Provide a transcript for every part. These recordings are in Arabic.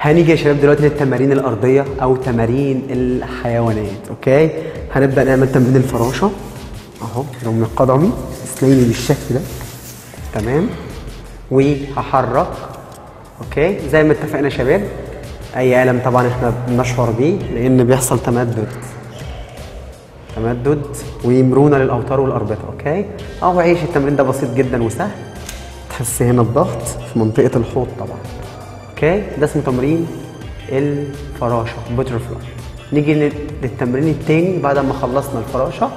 هنيجي يا شباب دلوقتي للتمارين الأرضية أو تمارين الحيوانات okay؟ هنبدأ نعمل تمرين الفراشة. أهو رمي قدمي اتنيني بالشكل ده. تمام؟ وهحرك okay؟ زي ما اتفقنا يا شباب أي الم طبعا إحنا بنشعر بيه لأن بيحصل تمدد. تمدد ومرونه للأوتار والأربطة okay؟ أهو عيش التمرين ده بسيط جدا وسهل. تحس هنا الضغط في منطقة الحوض طبعا. okay؟ ده اسمه تمرين الفراشة butterfly نيجي لل- للتمرين التاني بعد ما خلصنا الفراشة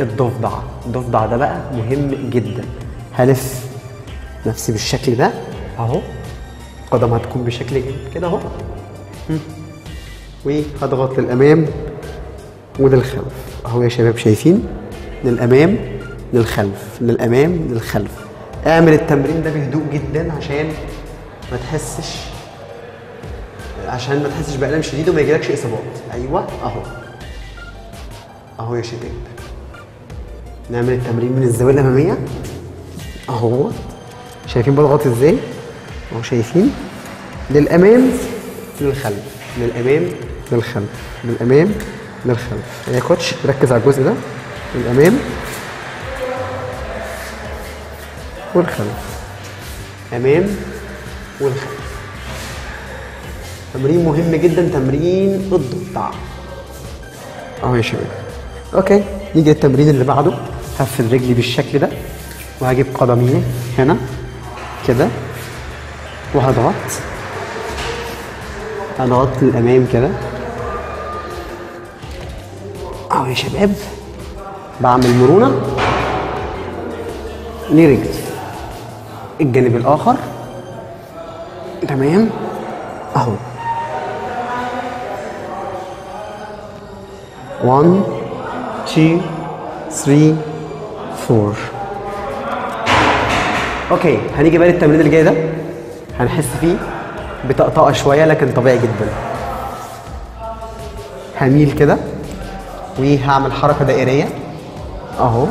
الضفدع الضفدع ده بقى مهم جدا. هلف نفسي بالشكل ده أهو. القدم هتكون بشكل كده أهو. وهضغط للأمام وللخلف. أهو يا شباب شايفين؟ للأمام للخلف. للأمام للخلف. اعمل التمرين ده بهدوء جدا عشان ما تحسش عشان ما تحسش بالام شديد وما يجيلكش إصابات. أيوه أهو. أهو يا شباب. نعمل التمرين من الزاوية الأمامية. أهو. شايفين بضغط إزاي؟ أهو شايفين. للأمام للخلف. للأمام للخلف. للأمام للخلف. يا كوتش ركز على الجزء ده. للأمام. والخلف. أمام والخلف. تمرين مهم جدا تمرين الضفدع أهو يا شباب. أوكي نيجي للتمرين اللي بعده. هفل رجلي بالشكل ده وهجيب قدمي هنا كده وهضغط. هضغط للأمام كده. أهو يا شباب بعمل مرونة. لرجلي الجانب الآخر. تمام؟ أهو. 1 2 3 4 أوكي هنيجي بقى للتمرين اللي جاي ده. هنحس فيه بطقطقة شوية لكن طبيعي جدا. هميل كده وهعمل حركة دائرية. أهو.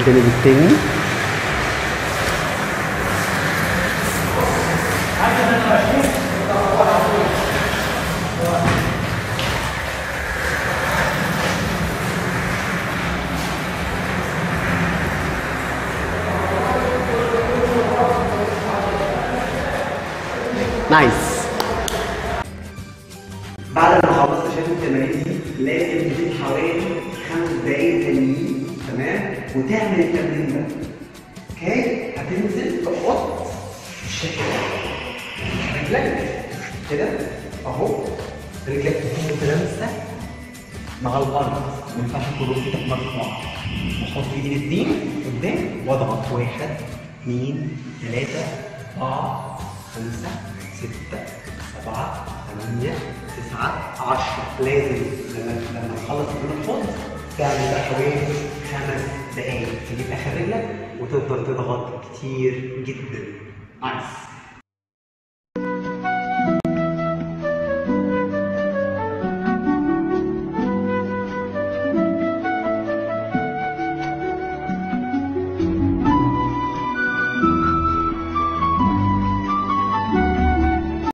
الجانب التاني nice بعد ما خلصت شايف التمارين دي لازم تديك حوالي خمس دقايق تانيين تمام؟ وتعمل التمرين ده. okay؟ هتنزل تحط الشكل ده. رجلك كده اهو. رجلك تكون متلامسه مع الأرض. ما ينفعش تكون ركبتك مرفوعه أحط ايدي الاثنين قدام واضغط. واحد اثنين ثلاثة أربعة خمسة ستة سبعة ثمانيه تسعة عشرة. لازم لما لما تخلص الحوض تعمل ده حوالي خمس دقايق تجيب آخر رجلك وتفضل تضغط كتير جدا. نايس